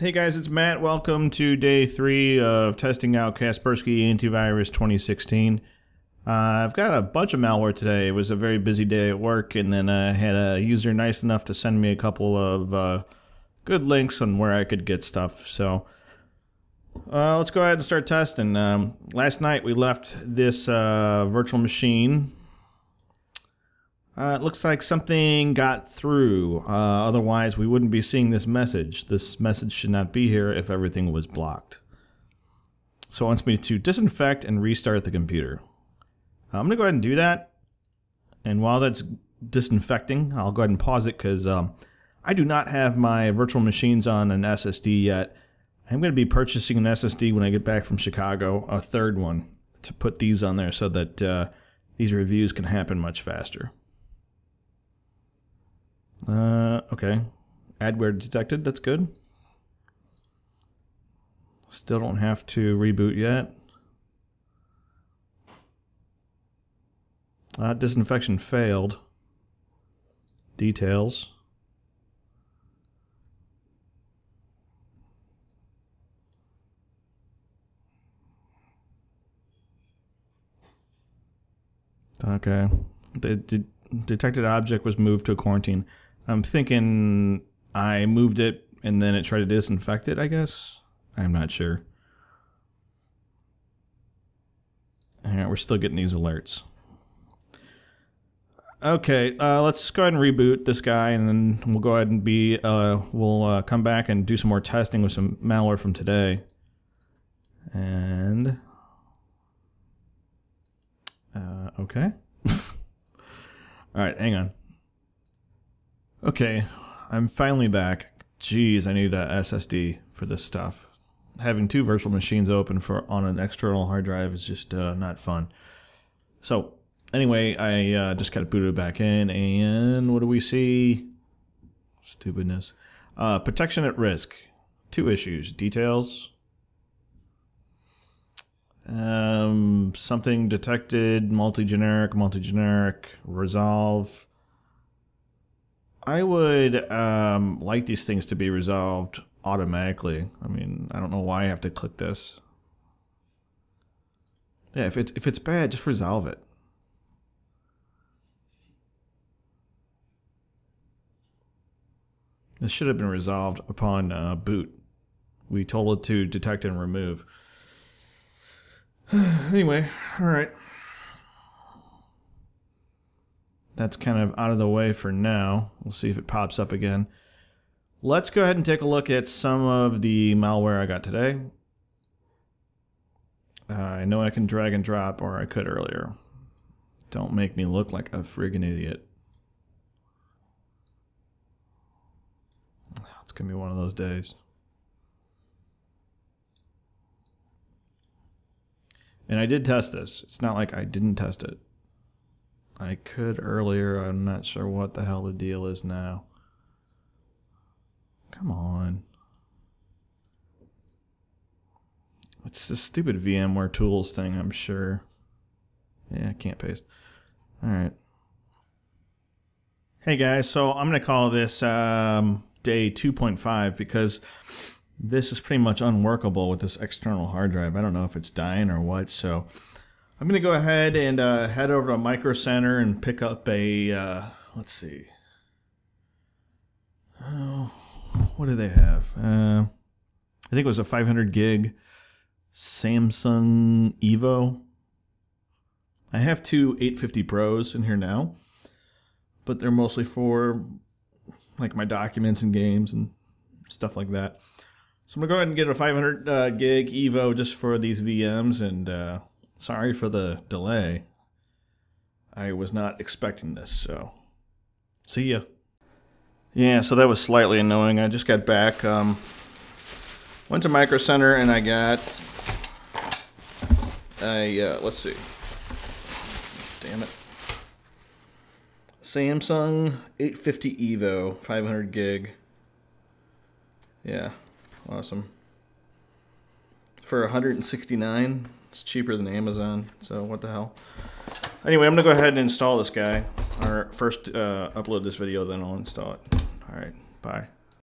Hey guys, it's Matt. Welcome to day three of testing out Kaspersky Antivirus 2016. Uh, I've got a bunch of malware today. It was a very busy day at work, and then I had a user nice enough to send me a couple of uh, good links on where I could get stuff. So uh, let's go ahead and start testing. Um, last night we left this uh, virtual machine uh, it looks like something got through. Uh, otherwise, we wouldn't be seeing this message. This message should not be here if everything was blocked. So it wants me to disinfect and restart the computer. I'm going to go ahead and do that. And while that's disinfecting, I'll go ahead and pause it because um, I do not have my virtual machines on an SSD yet. I'm going to be purchasing an SSD when I get back from Chicago, a third one, to put these on there so that uh, these reviews can happen much faster. Uh, okay. Adware detected. That's good. Still don't have to reboot yet. Uh, disinfection failed. Details. Okay. The de detected object was moved to a quarantine. I'm thinking I moved it and then it tried to disinfect it, I guess. I'm not sure. On, we're still getting these alerts. Okay, uh, let's go ahead and reboot this guy, and then we'll go ahead and be, uh, we'll uh, come back and do some more testing with some malware from today. And, uh, okay. All right, hang on. Okay, I'm finally back. Jeez, I need a SSD for this stuff. Having two virtual machines open for on an external hard drive is just uh, not fun. So anyway, I uh, just got booted back in, and what do we see? Stupidness. Uh, protection at risk. Two issues. Details. Um, something detected. Multi-generic. Multi-generic. Resolve I would um, like these things to be resolved automatically. I mean, I don't know why I have to click this. Yeah, if it's if it's bad, just resolve it. This should have been resolved upon uh, boot. We told it to detect and remove. anyway, all right that's kind of out of the way for now. We'll see if it pops up again. Let's go ahead and take a look at some of the malware I got today. Uh, I know I can drag and drop, or I could earlier. Don't make me look like a friggin' idiot. It's gonna be one of those days. And I did test this. It's not like I didn't test it. I could earlier. I'm not sure what the hell the deal is now. Come on. It's a stupid VMware tools thing, I'm sure. Yeah, I can't paste. Alright. Hey guys, so I'm going to call this um, day 2.5 because this is pretty much unworkable with this external hard drive. I don't know if it's dying or what, so I'm going to go ahead and uh, head over to Micro Center and pick up a, uh, let's see. Oh, what do they have? Uh, I think it was a 500 gig Samsung Evo. I have two 850 Pros in here now, but they're mostly for like my documents and games and stuff like that. So I'm gonna go ahead and get a 500 uh, gig Evo just for these VMs and uh, Sorry for the delay. I was not expecting this, so see ya. Yeah, so that was slightly annoying. I just got back. Um, went to Micro Center and I got a, uh, let's see. Damn it. Samsung 850 EVO, 500 gig. Yeah, awesome. For 169 it's cheaper than Amazon, so what the hell. Anyway, I'm going to go ahead and install this guy. Or first uh, upload this video, then I'll install it. Alright, bye.